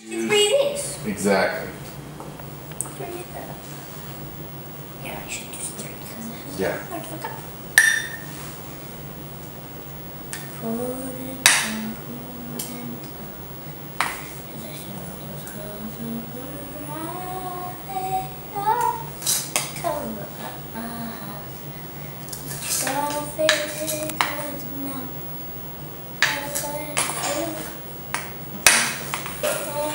Just read this. Exactly. Yeah, I should just three because Yeah. I forgot. Put it down, put it down. And I should know those colors were right. Cover up my house.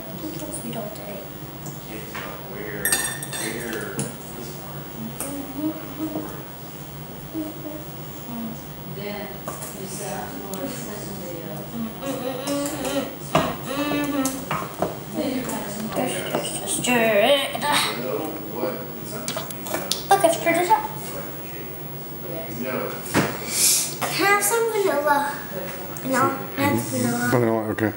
technical tools we don't take. It's a weird, weird Then you say afterwards, session video. Look, I've stirred it up. Have some vanilla. No, not vanilla. Vanilla, okay.